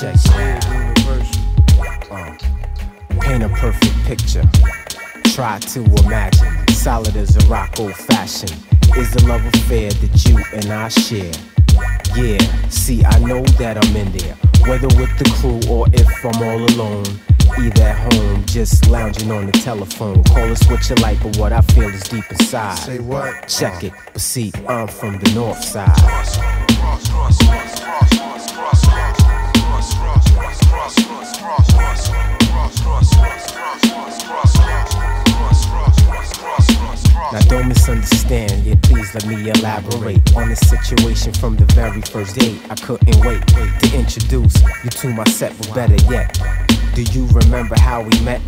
check. Uh, paint a perfect picture. Try to imagine. Solid as a rock old fashioned. Is the love affair that you and I share? Yeah, see, I know that I'm in there. Whether with the crew or if I'm all alone. Either at home, just lounging on the telephone. Call us what you like, but what I feel is deep inside. Say what? Check uh. it, but see, I'm from the north side. Cross, cross, cross, now don't misunderstand, yeah, please let me elaborate on the situation from the very first date. I couldn't wait, to introduce you to my set, but better yet, do you remember how we met?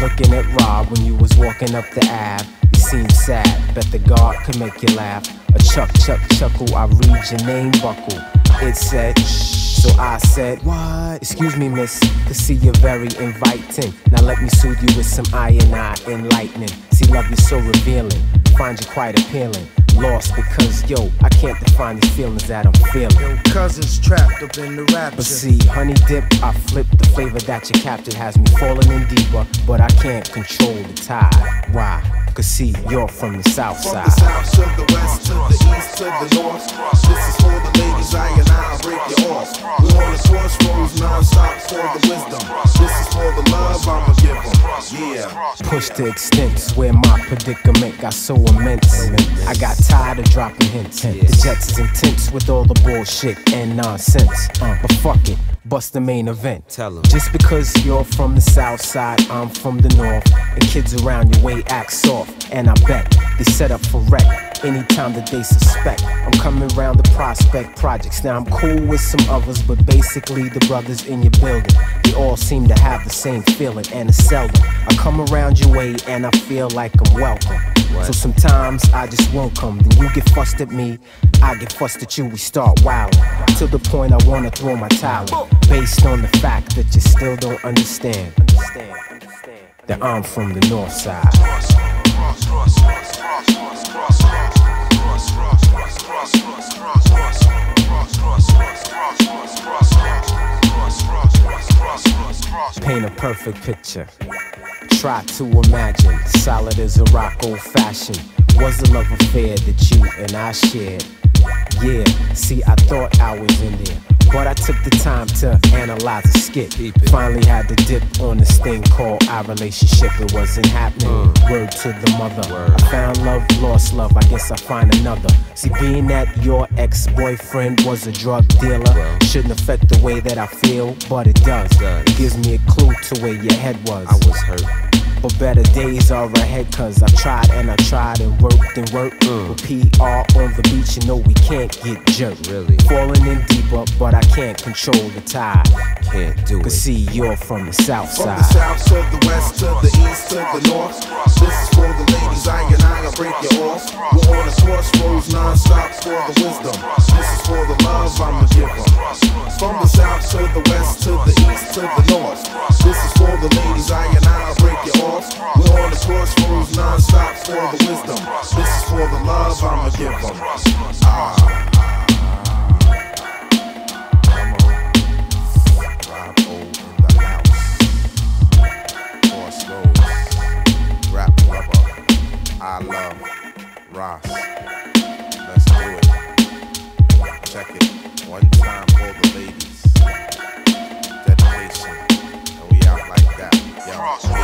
Looking at Rob when you was walking up the Ave. You seemed sad, bet the guard could make you laugh. A chuck, chuck, chuckle, I read your name buckle. It said, so I said, What? Excuse me, miss, to see you're very inviting. Now let me soothe you with some I and I enlightening. See, love you so revealing, find you quite appealing. Lost because, yo, I can't define these feelings that I'm feeling. Yo, cousins trapped up in the rapture. But see, honey dip, I flip the flavor that you captured has me falling in deeper, but I can't control the tide. Why? Cause see, you're from the south From side. the south to the west to the east to the north. This is the ladies, I and I, I'll break you off. We're on the crossroads, non-stop for the wisdom. This is for the love I'ma give 'em. Yeah. Pushed to extents where my predicament got so immense. I got tired of dropping hints. The Jets is intense with all the bullshit and nonsense. Uh, but fuck it, bust the main event. Tell Tell 'em. Just because you're from the south side, I'm from the north. And kids around your way act soft. And I bet they set up for wreck anytime that they suspect. I'm coming round the prospect projects. Now I'm cool with some others, but basically the brothers in your building. They all seem to have the same feeling, and it's seldom. I come around your way and I feel like I'm welcome. So sometimes I just won't come. Then you get fussed at me, I get fussed at you. We start wilding to the point I wanna throw my towel. Based on the fact that you still don't understand. Understand, understand that I'm from the north side. Paint a perfect picture. Try to imagine, solid as a rock, old fashioned. Was a love affair that you and I shared. Yeah, see, I thought I was in there. But I took the time to analyze the skit. Finally had to dip on this thing called our relationship. It wasn't happening. Mm. Word to the mother. Word. I found love, lost love. I guess I find another. See, being that your ex boyfriend was a drug dealer shouldn't affect the way that I feel, but it does. Does. It gives me a clue to where your head was. I was hurt. But better days are ahead, cause I tried and I tried and worked and worked. Mm. With PR on the beach, you know we can't get jerked. Really? Falling in deeper, but I can't control the tide. Can't do Cause it. see, you're from the south From the side. south to the west to the east to the north. This is for the ladies, I and I, I'll break you off. We're on the crossroads, non-stop for the wisdom. This for the wisdom. This is for the love I'ma give them. Ah. I love Ross. Let's do it. Check it. One time for the ladies. Dedication. And we out like that. Yo.